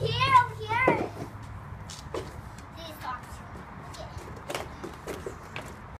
here?